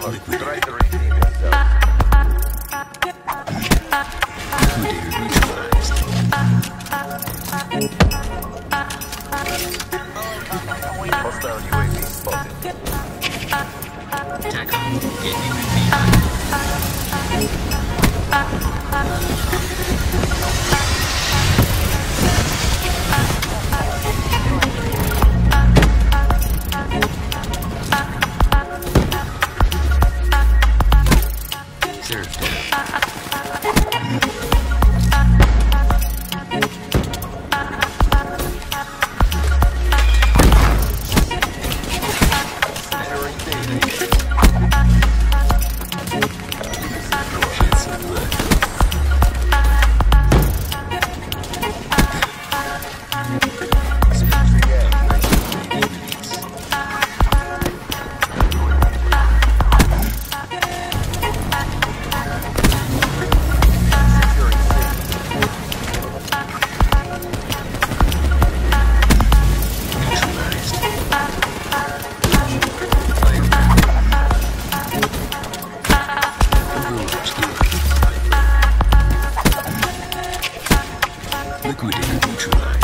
Drei, drei. Good evening, teacher.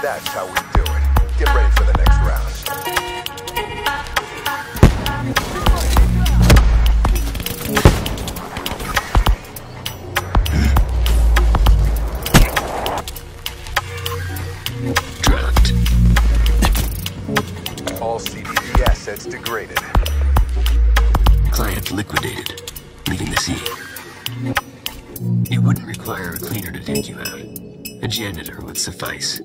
That's how we do it. Get ready for the next round. All CPG assets degraded. Client liquidated, leaving the scene. It wouldn't require a cleaner to take you out. A janitor would suffice.